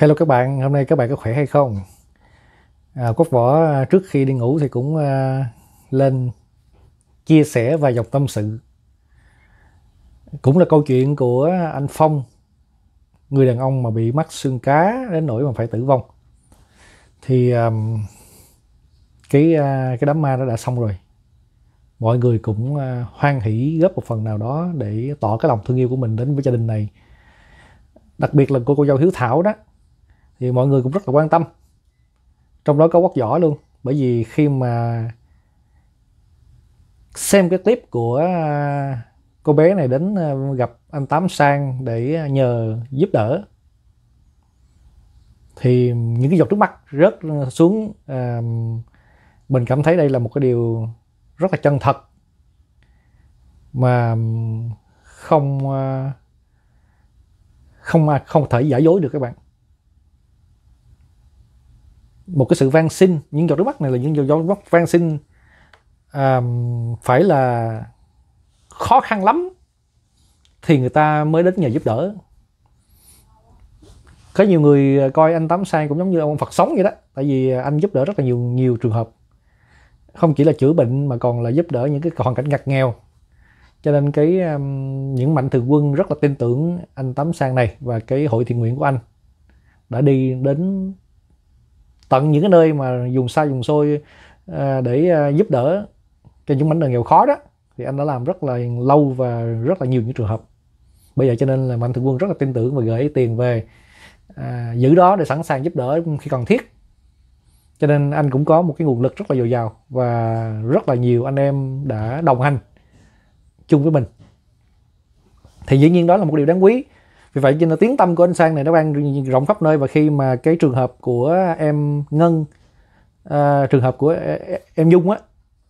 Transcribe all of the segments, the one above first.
Hello các bạn, hôm nay các bạn có khỏe hay không? À, Quốc Võ à, trước khi đi ngủ thì cũng à, lên chia sẻ vài dòng tâm sự. Cũng là câu chuyện của anh Phong, người đàn ông mà bị mắc xương cá đến nỗi mà phải tử vong. Thì à, cái à, cái đám ma đó đã xong rồi. Mọi người cũng à, hoan hỷ góp một phần nào đó để tỏ cái lòng thương yêu của mình đến với gia đình này. Đặc biệt là cô cô dâu Hiếu Thảo đó thì mọi người cũng rất là quan tâm. Trong đó có quốc võ luôn. Bởi vì khi mà xem cái clip của à, cô bé này đến à, gặp anh Tám Sang để à, nhờ giúp đỡ thì những cái giọt nước mắt rớt xuống à, mình cảm thấy đây là một cái điều rất là chân thật mà không không không thể giả dối được các bạn một cái sự van xin. Những giọt nước mắt này là những giọt nước mắt van xin um, phải là khó khăn lắm thì người ta mới đến nhờ giúp đỡ. Có nhiều người ờ, coi anh Tám Sang cũng giống như ông Phật sống vậy đó tại vì ờ, anh giúp đỡ rất là nhiều nhiều trường hợp. Không chỉ là chữa bệnh mà còn là giúp đỡ những cái hoàn cảnh ngặt nghèo. Cho nên cái um, những mạnh thường quân rất là tin tưởng anh Tám Sang này và cái hội thiện nguyện của anh đã đi đến tận những cái nơi mà dùng xa dùng xôi ờ, để ờ, giúp đỡ cho những mảnh đời nghèo khó đó thì anh đã làm rất là lâu và rất là nhiều những trường hợp. Bây giờ cho nên là mạnh thường quân rất là tin tưởng và gửi tiền về à, giữ đó để sẵn sàng giúp đỡ khi cần thiết. Cho nên anh cũng có một cái nguồn lực rất là dồi dào và rất là nhiều anh em đã đồng hành chung với mình. Thì dĩ nhiên đó là một điều đáng quý vì vậy cho nên tiếng tâm của anh sang này nó đang rộng khắp nơi. Và khi mà cái trường hợp của em ngân à, trường hợp của e, e, em dung á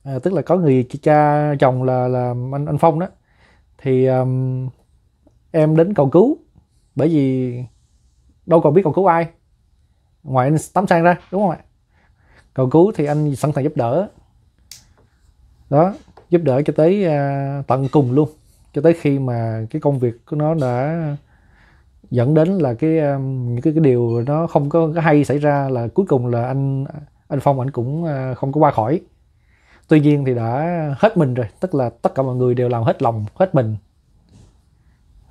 à, tức là có người cha chồng là là anh anh phong đó thì um, em đến cầu cứu. Bởi vì đâu còn biết cầu cứu ai. Ngoài anh tắm sang ra đúng không ạ? Cầu cứu thì anh sẵn sàng giúp đỡ. Đó giúp đỡ cho tới uh, tận cùng luôn. Cho tới khi mà cái công việc của nó đã dẫn đến là cái um, những cái, cái điều nó không có cái hay xảy ra là cuối cùng là anh anh Phong anh cũng à, không có qua khỏi. Tuy nhiên thì đã hết mình rồi tức là tất cả mọi người đều làm hết lòng hết mình.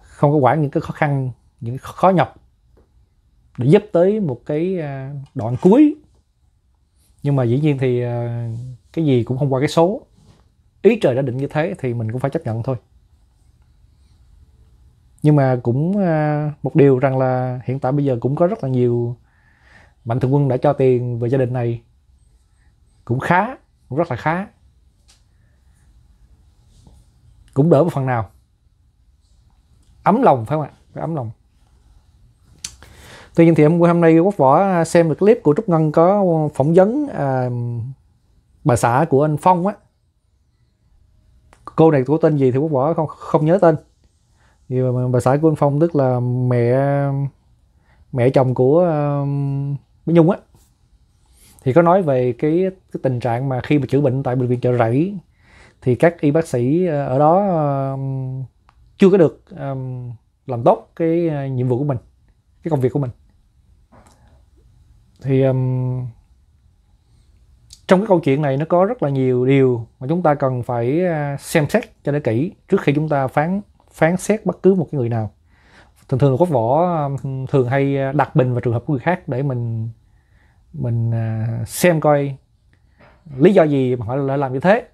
Không có quản những cái khó khăn những cái khó nhọc để giúp tới một cái à, đoạn cuối. Nhưng mà dĩ nhiên thì à, cái gì cũng không qua cái số. Ý trời đã định như thế thì mình cũng phải chấp nhận thôi nhưng mà cũng à, một điều rằng là hiện tại bây giờ cũng có rất là nhiều mạnh thường quân đã cho tiền về gia đình này. Cũng khá cũng rất là khá. Cũng đỡ một phần nào. Ấm lòng phải không ạ? Phải ấm lòng. Tuy nhiên thì hôm nay quốc võ à, xem được clip của trúc ngân có phỏng vấn à, bà xã của anh phong á. Cô này của tên gì thì quốc võ không không nhớ tên thì bà xã của anh Phong tức là mẹ mẹ chồng của uh, Nhung á. Thì có nói về cái, cái tình trạng mà khi mà chữa bệnh tại bệnh viện chợ rẫy thì các y bác sĩ ờ, ở đó uh, chưa có được um, làm tốt cái ờ, nhiệm vụ của mình cái công việc của mình. Thì um, trong cái câu chuyện này nó có rất là nhiều điều mà chúng ta cần phải ờ, xem xét cho nó kỹ trước khi chúng ta phán phán xét bất cứ một cái người nào. Thường thường là quốc võ um, thường hay à, đặt bình vào trường hợp của người khác để mình mình à, xem coi lý do gì mà họ lại làm như thế.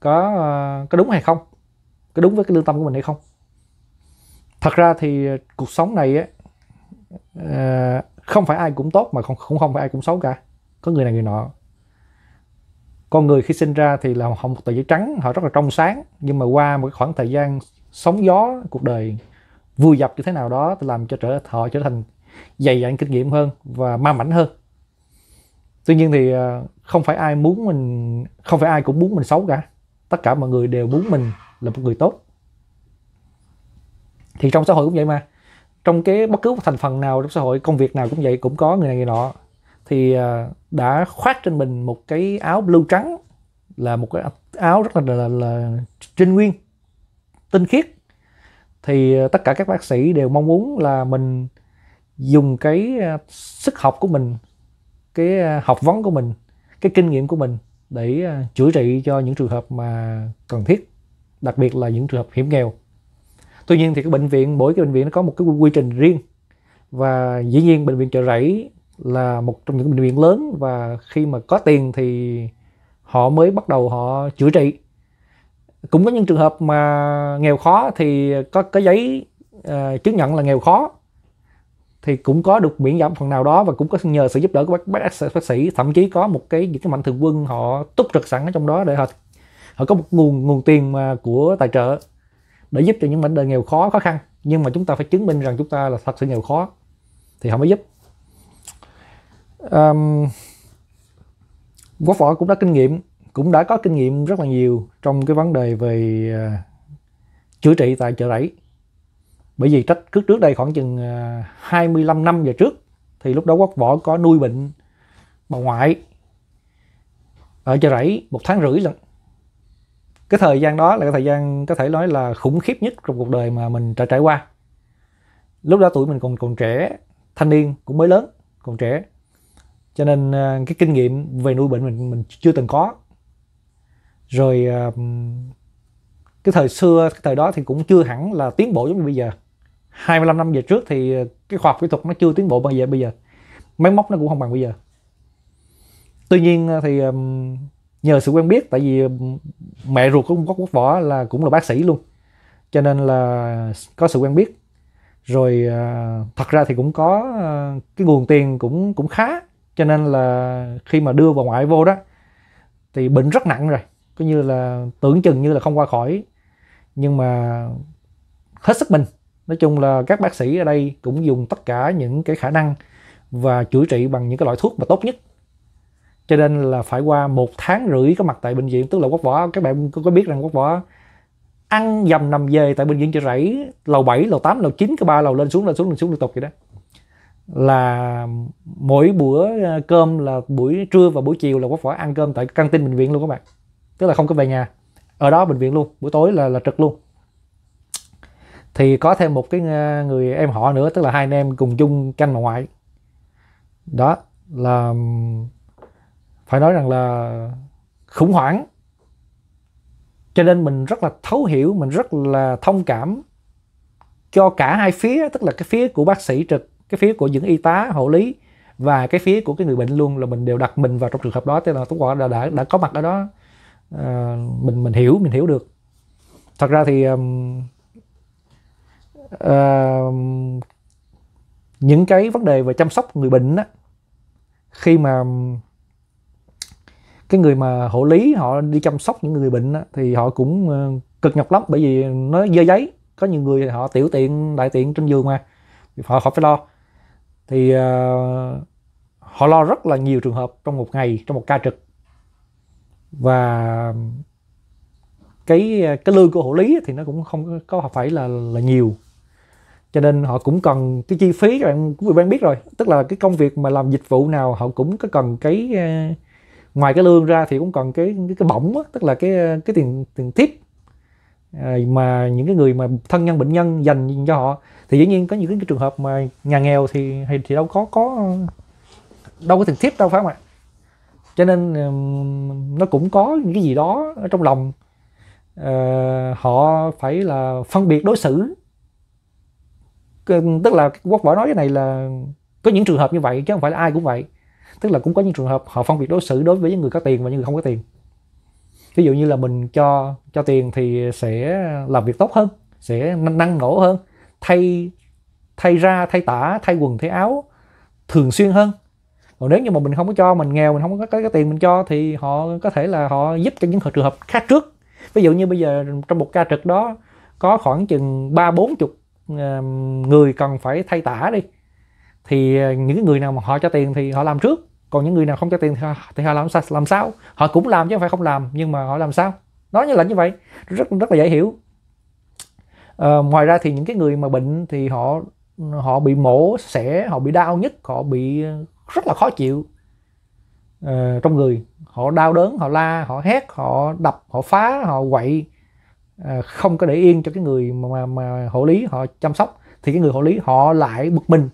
Có à, có đúng hay không? Có đúng với cái lương tâm của mình hay không? Thật ra thì cuộc sống này á không phải ai cũng tốt mà không, cũng không phải ai cũng xấu cả. Có người này người nọ. Con người khi sinh ra thì là họ một tờ giấy trắng, họ rất là trong sáng. Nhưng mà qua một khoảng thời gian sóng gió cuộc đời vui dập như thế nào đó làm cho trở họ trở thành dày dặn kinh nghiệm hơn và ma mảnh hơn tuy nhiên thì không phải ai muốn mình không phải ai cũng muốn mình xấu cả tất cả mọi người đều muốn mình là một người tốt thì trong xã hội cũng vậy mà trong cái bất cứ thành phần nào trong xã hội công việc nào cũng vậy cũng có người này người nọ thì đã khoác trên mình một cái áo blue trắng là một cái áo rất là là, là, là trinh nguyên tinh khiết. Thì ờ, tất cả các bác sĩ đều mong muốn là mình dùng cái ờ, sức học của mình, cái ờ, học vấn của mình, cái kinh nghiệm của mình để chữa trị cho những trường hợp mà cần thiết, đặc biệt là những trường hợp hiểm nghèo. Tuy nhiên thì cái bệnh viện, mỗi cái bệnh viện nó có một cái quy trình riêng và dĩ nhiên bệnh viện chợ rẫy là một trong những bệnh viện lớn và khi mà có tiền thì họ mới bắt đầu họ chữa trị cũng có những trường hợp mà nghèo khó thì có cái giấy uh, chứng nhận là nghèo khó. Thì cũng có được miễn giảm phần nào đó và cũng có nhờ sự giúp đỡ của bác, bác, bác sĩ. Thậm chí có một cái những cái mạnh thường quân họ túc trực sẵn ở trong đó để họ họ có một nguồn nguồn tiền mà của tài trợ để giúp cho những mảnh đời nghèo khó khó khăn. Nhưng mà chúng ta phải chứng minh rằng chúng ta là thật sự nghèo khó thì họ mới giúp. Um, quốc võ cũng đã kinh nghiệm cũng đã có kinh nghiệm rất là nhiều trong cái vấn đề về à, chữa trị tại chợ rẫy. Bởi vì trách trước trước đây khoảng chừng à, 25 năm về trước thì lúc đó quốc võ có nuôi bệnh bà ngoại ở chợ rẫy một tháng rưỡi lần cái thời gian đó là cái thời gian có thể nói là khủng khiếp nhất trong cuộc đời mà mình trải trải qua. Lúc đó tuổi mình còn còn trẻ, thanh niên cũng mới lớn, còn trẻ. Cho nên à, cái kinh nghiệm về nuôi bệnh mình mình chưa từng có rồi ờ, cái thời xưa, cái thời đó thì cũng chưa hẳn là tiến bộ giống như bây giờ. 25 năm về trước thì ờ, cái khoa học kỹ thuật nó chưa tiến bộ bằng giờ bây giờ. Máy móc nó cũng không bằng bây giờ. Tuy nhiên ờ, thì nhờ sự quen biết, tại vì mẹ ruột của quốc quốc võ là cũng là bác sĩ luôn. Cho nên là có sự quen biết. Rồi thật ra thì cũng có cái nguồn tiền cũng cũng khá. Cho nên là khi mà đưa vào ngoại vô đó, thì bệnh rất nặng rồi coi như là tưởng chừng như là không qua khỏi. Nhưng mà hết sức mình. Nói chung là các bác sĩ ở đây cũng dùng tất cả những cái khả năng và chữa trị bằng những cái loại thuốc mà tốt nhất. Cho nên là phải qua một tháng rưỡi có mặt tại bệnh viện. Tức là quốc võ các bạn có biết rằng quốc võ ăn dầm nằm về tại bệnh viện chợ rẫy lầu 7, lầu 8, lầu 9, cái ba lầu lên xuống lên xuống lên xuống liên tục vậy đó. Là mỗi bữa ờ, cơm là buổi trưa và buổi chiều là quốc võ ăn cơm tại căng tin bệnh viện luôn các bạn tức là không có về nhà. Ở đó bệnh viện luôn buổi tối là là trực luôn. Thì có thêm một cái ờ, người em họ nữa tức là hai anh em cùng chung canh bà ngoại đó là phải nói rằng là khủng hoảng. Cho nên mình rất là thấu hiểu mình rất là thông cảm cho cả hai phía tức là cái phía của bác sĩ trực cái phía của những y tá hộ lý và cái phía của cái người bệnh luôn là mình đều đặt mình vào trong trường hợp đó. Tức là tôi gọi đã, đã đã có mặt ở đó à, mình mình hiểu mình hiểu được. Thật ra thì um, uh, những cái vấn đề về chăm sóc người bệnh á khi mà cái người mà hộ lý họ đi chăm sóc những người bệnh á, thì họ cũng ờ, cực nhọc lắm. Bởi vì nó dơ giấy có nhiều người họ tiểu tiện đại tiện trên giường mà. Họ họ phải lo. Thì uh, họ lo rất là nhiều trường hợp trong một ngày trong một ca trực và cái cái lương của hộ lý thì nó cũng không có phải là là nhiều. Cho nên họ cũng cần cái chi phí các bạn quý vị biết rồi. Tức là cái công việc mà làm dịch vụ nào họ cũng có cần cái ờ, ngoài cái lương ra thì cũng cần cái cái, cái bổng tức là cái cái tiền tiền tiếp ờ, mà những cái người mà thân nhân bệnh nhân dành cho họ thì dĩ nhiên có những cái trường hợp mà nhà nghèo thì thì, thì đâu có có đâu có tiền tiếp đâu phải không ạ? Cho nên nó cũng có những cái gì đó ở trong lòng. Uh, họ phải là phân biệt đối xử. Tức là quốc võ nói cái này là có những trường hợp như vậy chứ không phải là ai cũng vậy. Tức là cũng có những trường hợp họ phân biệt đối xử đối với những người có tiền và những người không có tiền. Ví dụ như là mình cho cho tiền thì sẽ làm việc tốt hơn sẽ năng nổ hơn thay thay ra thay tả thay quần thay áo thường xuyên hơn còn nếu như mà mình không có cho mình nghèo mình không có cái, cái tiền mình cho thì họ có thể là họ giúp cho những trường hợp khác trước. Ví dụ như bây giờ trong một ca trực đó có khoảng chừng ba bốn chục ờ, người cần phải thay tả đi. Thì ờ, những người nào mà họ cho tiền thì họ làm trước. Còn những người nào không cho tiền thì họ, thì họ làm sao làm sao họ cũng làm chứ không phải không làm nhưng mà họ làm sao? Nói như là như vậy. Rất rất là dễ hiểu. À, ngoài ra thì những cái người mà bệnh thì họ họ bị mổ xẻ họ bị đau nhất họ bị rất là khó chịu. Uh, trong người họ đau đớn họ la họ hét họ đập họ phá họ quậy uh, không có để yên cho cái người mà, mà, mà hộ lý họ chăm sóc. Thì cái người hộ lý họ lại bực mình.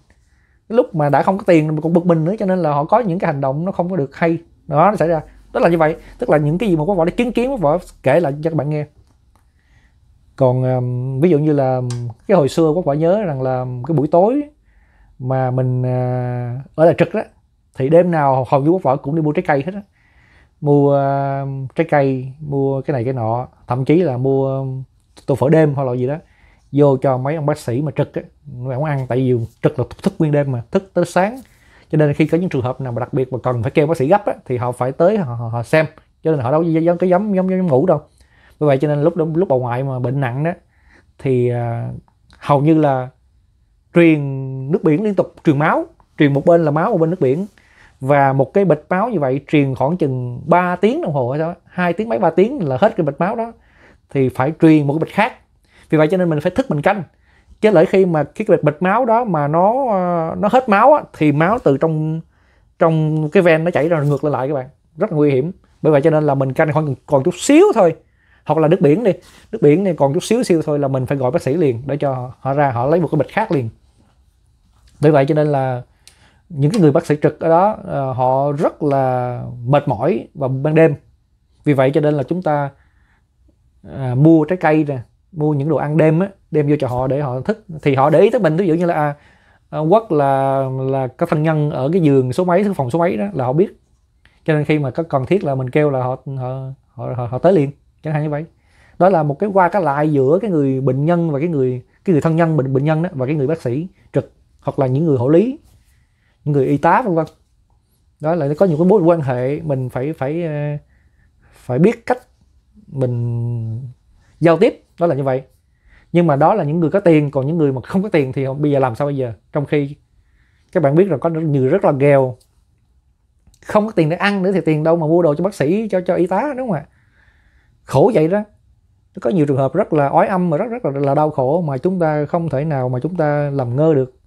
Lúc mà đã không có tiền mà còn bực mình nữa cho nên là họ có những cái hành động nó không có được hay. Đó nó xảy ra. Tức là như vậy. Tức là những cái gì mà quốc võ đã chứng kiến võ kể lại cho các bạn nghe. Còn um, ví dụ như là cái hồi xưa quốc võ nhớ rằng là cái buổi tối mà mình uh, ở lại trực đó thì đêm nào hầu như quốc võ cũng đi mua trái cây hết á. Mua uh, trái cây mua cái này cái nọ thậm chí là mua um, tô phở đêm hoặc là gì đó vô cho mấy ông bác sĩ mà trực á. Mấy ăn tại vì trực là thức nguyên đêm mà thức tới sáng. Cho nên khi có những trường hợp nào mà đặc biệt mà cần phải kêu bác sĩ gấp á, thì họ phải tới họ, họ, họ xem. Cho nên họ đâu có cái giống giống giống ngủ đâu. Vì vậy cho nên lúc lúc bà ngoại mà bệnh nặng đó thì uh, hầu như là truyền nước biển liên tục truyền máu truyền một bên là máu một bên nước biển. Và một cái bịch máu như vậy truyền khoảng chừng 3 tiếng đồng hồ hay sao hai tiếng mấy ba tiếng là hết cái bịch máu đó. Thì phải truyền một cái bịch khác. Vì vậy cho nên mình phải thức mình canh. Chứ lợi khi mà cái bịch bịch máu đó mà nó nó hết máu á, thì máu từ trong trong cái ven nó chảy ra ngược lại các bạn. Rất là nguy hiểm. Bởi vậy cho nên là mình canh khoảng còn chút xíu thôi. Hoặc là nước biển đi. Nước biển này còn chút xíu xíu thôi là mình phải gọi bác sĩ liền để cho họ ra họ lấy một cái bịch khác liền vì vậy cho nên là những cái người bác sĩ trực ở đó uh, họ rất là mệt mỏi vào ban đêm. Vì vậy cho nên là chúng ta uh, mua trái cây nè mua những đồ ăn đêm á đem vô cho họ để họ thức. Thì họ để ý tới mình ví dụ như là à, quất quốc là là có thân nhân ở cái giường số mấy phòng số mấy đó là họ biết. Cho nên khi mà có cần thiết là mình kêu là họ họ họ, họ, họ tới liền. Chẳng hạn như vậy. Đó là một cái qua cái lại giữa cái người bệnh nhân và cái người cái người thân nhân bệnh bệnh nhân đó và cái người bác sĩ trực hoặc là những người hộ lý những người y tá vân vân. Đó là có những cái mối quan hệ mình phải phải ờ, phải biết cách mình giao tiếp đó là như vậy. Nhưng mà đó là những người có tiền còn những người mà không có tiền thì bây giờ làm sao bây giờ? Trong khi các bạn biết là có người rất là nghèo không có tiền để ăn nữa thì tiền đâu mà mua đồ cho bác sĩ cho cho y tá đúng không ạ? Khổ vậy đó. Có nhiều trường hợp rất là ói âm mà rất rất là, là đau khổ mà chúng ta không thể nào mà chúng ta làm ngơ được.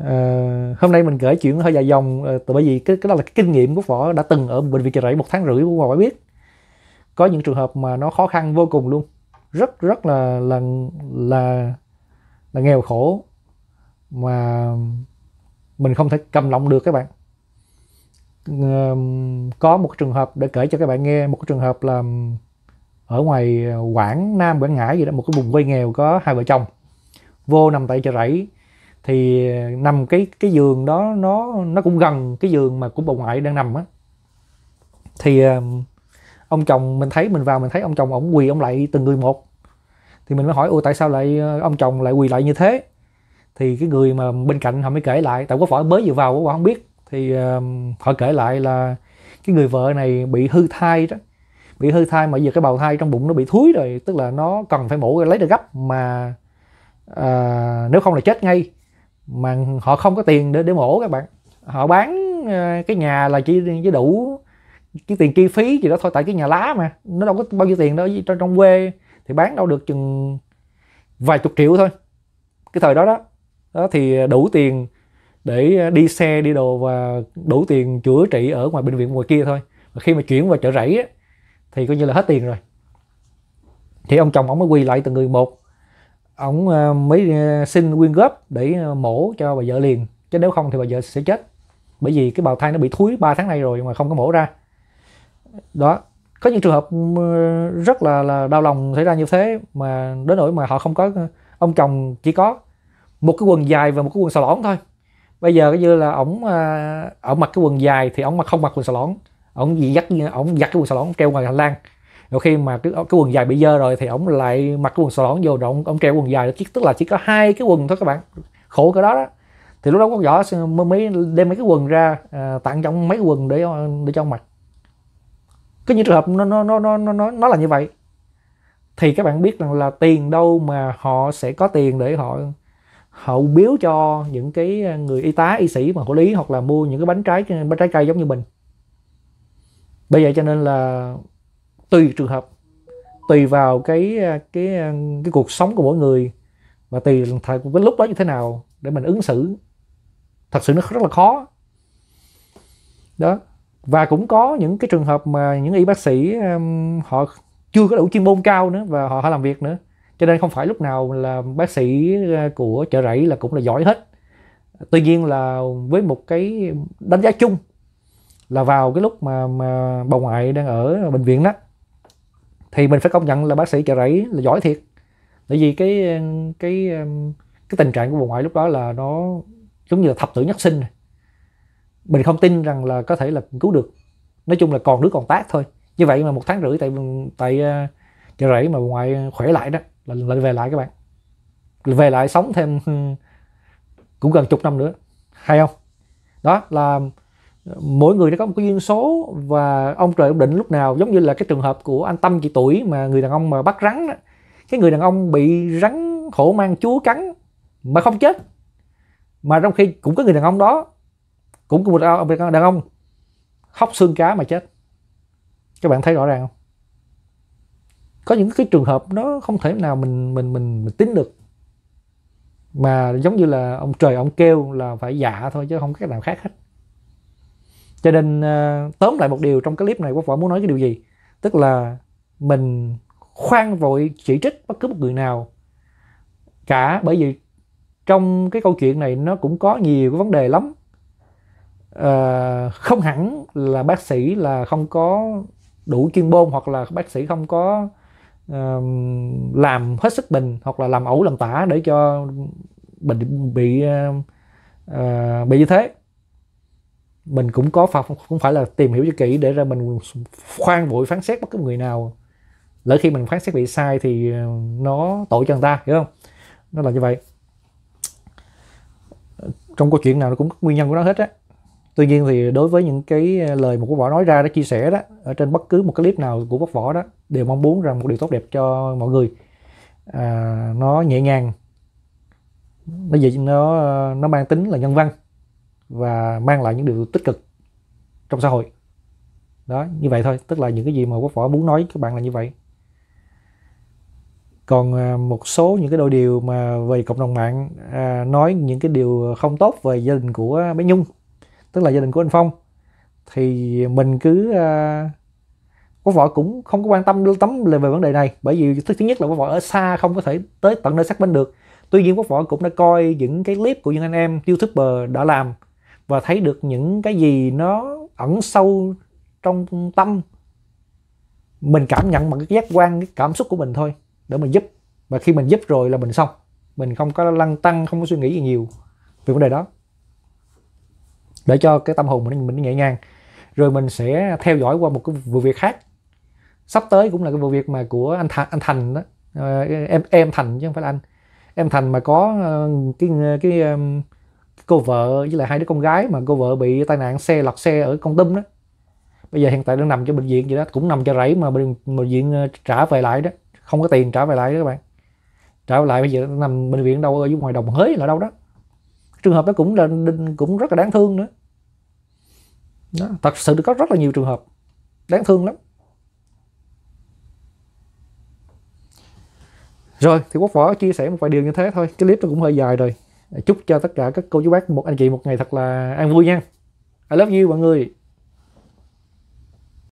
Ờ, hôm nay mình kể chuyện hơi dài dòng ờ, từ bởi vì cái cái đó là cái kinh nghiệm của võ đã từng ở bệnh viện chợ rẫy một tháng rưỡi của võ biết. Có những trường hợp mà nó khó khăn vô cùng luôn. Rất rất là là là là nghèo khổ mà mình không thể cầm lòng được các bạn. Ờ, có một trường hợp để kể cho các bạn nghe, một trường hợp là ở ngoài Quảng Nam, Quảng Ngãi gì đó, một cái vùng quê nghèo có hai vợ chồng. Vô nằm tại chợ rẫy thì ờ, nằm cái cái giường đó nó nó cũng gần cái giường mà của bà ngoại đang nằm á. Thì ờ, ông chồng mình thấy mình vào mình thấy ông chồng ổng quỳ ông lại từng người một. Thì mình mới hỏi ủa tại sao lại ờ, ông chồng lại quỳ lại như thế? Thì cái người mà bên cạnh họ mới kể lại. Tại có phải mới vừa vào quá không biết. Thì họ kể lại là cái người vợ này bị hư thai đó. Bị hư thai mà giờ cái bào thai trong bụng nó bị thúi rồi. Tức là nó cần phải mổ lấy ra gấp mà à, nếu không là chết ngay mà họ không có tiền để để mổ các bạn. Họ bán ờ, cái nhà là chỉ chỉ đủ cái tiền chi phí gì đó thôi tại cái nhà lá mà. Nó đâu có bao nhiêu tiền đâu trong trong quê thì bán đâu được chừng vài chục triệu thôi. Cái thời đó đó đó thì đủ tiền để đi xe đi đồ và đủ tiền chữa trị ở ngoài bệnh viện ngoài kia thôi. Và khi mà chuyển vào chợ rẫy á, thì coi như là hết tiền rồi. Thì ông chồng ông mới quy lại từng người một ông ờ, mới ờ, xin quyên góp để ờ, mổ cho bà vợ liền. Chứ nếu không thì bà vợ sẽ chết. Bởi vì cái bào thai nó bị thúi 3 tháng nay rồi mà không có mổ ra. Đó. Có những trường hợp rất là là đau lòng xảy ra như thế mà đến nỗi mà họ không có ông chồng chỉ có một cái quần dài và một cái quần xà lõn thôi. Bây giờ cái như là ổng ổng mặc cái quần dài thì ổng mà không mặc quần xà lõn, ổng gì dắt, ổng giặt cái quần xà lõn treo ngoài hành lang rồi khi mà cái cái quần dài bị dơ rồi thì ổng lại mặc cái quần sò lõn vô rồi ổng, treo quần dài. Tức là chỉ có hai cái quần thôi các bạn. Khổ cái đó đó. Thì lúc đó có võ mới đem mấy cái quần ra à, tặng trong mấy quần để để cho ông mặc. Cứ những trường hợp nó nó nó nó nó nó là như vậy. Thì các bạn biết rằng là tiền đâu mà họ sẽ có tiền để họ họ biếu cho những cái người y tá y sĩ mà hộ lý hoặc là mua những cái bánh trái bánh trái cây giống như mình. Bây giờ cho nên là tùy trường hợp tùy vào cái à, cái à, cái cuộc sống của mỗi người và tùy thời cái lúc đó như thế nào để mình ứng xử. Thật sự nó rất là khó. Đó. Và cũng có những cái trường hợp mà những y bác sĩ um, họ chưa có đủ chuyên môn cao nữa và họ, họ làm việc nữa. Cho nên không phải lúc nào là bác sĩ à, của chợ rẫy là cũng là giỏi hết. Tuy nhiên là với một cái đánh giá chung là vào cái lúc mà mà bà ngoại đang ở bệnh viện đó thì mình phải công nhận là bác sĩ chợ rẫy là giỏi thiệt. Tại vì cái cái um, cái tình trạng của bà ngoại lúc đó là nó giống như là thập tử nhất sinh mình không tin rằng là có thể là cứu được. Nói chung là còn nước còn tát thôi. Như vậy mà một tháng rưỡi tại tại uh, chợ rẫy mà bà ngoại khỏe lại đó, là lại về lại các bạn. Về lại sống thêm, cũng gần chục năm nữa. Hay không? Đó, là mỗi người đã có một cái duyên số và ông trời ông định lúc nào giống như là cái trường hợp của anh Tâm chị tuổi mà người đàn ông mà bắt rắn đó. cái người đàn ông bị rắn hổ mang chúa cắn mà không chết. Mà trong khi cũng có người đàn ông đó cũng có một đàn ông hóc xương cá mà chết. Các bạn thấy rõ ràng không? Có những cái trường hợp nó không thể nào mình mình mình, mình tính được. Mà giống như là ông trời ông kêu là phải dạ thôi chứ không có cách nào khác hết cho nên uh, tóm lại một điều trong cái clip này quốc võ muốn nói cái điều gì? Tức là mình khoan vội chỉ trích bất cứ một người nào cả bởi vì trong cái câu chuyện này nó cũng có nhiều cái vấn đề lắm. À, không hẳn là bác sĩ là không có đủ chuyên môn hoặc là bác sĩ không có uh, làm hết sức mình hoặc là làm ẩu làm tả để cho bệnh bị uh, uh, bị như thế mình cũng có phải cũng phải là tìm hiểu cho kỹ để ra mình khoan vội phán xét bất cứ người nào. Lỡ khi mình phán xét bị sai thì ờ, nó tội cho người ta hiểu không? Nó là như vậy. Trong câu chuyện nào nó cũng có nguyên nhân của nó hết á. Tuy nhiên thì đối với những cái ờ, lời mà quốc võ nói ra đã chia sẻ đó ở trên bất cứ một cái clip nào của quốc võ đó đều mong muốn rằng một điều tốt đẹp cho mọi người. À, nó nhẹ nhàng. Nó gì nó ờ, nó mang tính là nhân văn và mang lại những điều tích cực trong xã hội. Đó như vậy thôi. Tức là những cái gì mà quốc võ muốn nói các bạn là như vậy. Còn à, một số những cái đôi điều mà về cộng đồng mạng à, nói những cái điều không tốt về gia đình của bé Nhung tức là gia đình của anh Phong thì mình cứ à, quốc võ cũng không có quan tâm tấm về vấn đề này. Bởi vì thứ nhất là quốc võ ở xa không có thể tới tận nơi xác minh được. Tuy nhiên quốc võ cũng đã coi những cái clip của những anh em youtuber đã làm và thấy được những cái gì nó ẩn sâu trong tâm. Mình cảm nhận bằng cái giác quan cái cảm xúc của mình thôi để mình giúp. Và khi mình giúp rồi là mình xong. Mình không có lăng tăng không có suy nghĩ gì nhiều về vấn đề đó. Để cho cái tâm hồn mình mình nhẹ nhàng. Rồi mình sẽ theo dõi qua một cái vụ việc khác. Sắp tới cũng là cái vụ việc mà của anh thành anh thành đó. Ờ, em em thành chứ không phải là anh. Em thành mà có ờ, cái cái, cái cô vợ với lại hai đứa con gái mà cô vợ bị tai nạn xe lật xe ở con tum đó. Bây giờ hiện tại đang nằm cho bệnh viện vậy đó cũng nằm cho rẫy mà bệnh, bệnh viện ờ, trả về lại đó. Không có tiền trả về lại đó các bạn. Trả về lại bây giờ nằm bệnh viện đâu ở ngoài đồng hới là đâu đó. Trường hợp đó cũng là cũng rất là đáng thương nữa. Đó, thật sự có rất là nhiều trường hợp đáng thương lắm. Rồi thì quốc võ chia sẻ một vài điều như thế thôi. Cái clip nó cũng hơi dài rồi chúc cho tất cả các cô chú bác một anh chị một ngày thật là an vui nha. I love you mọi người.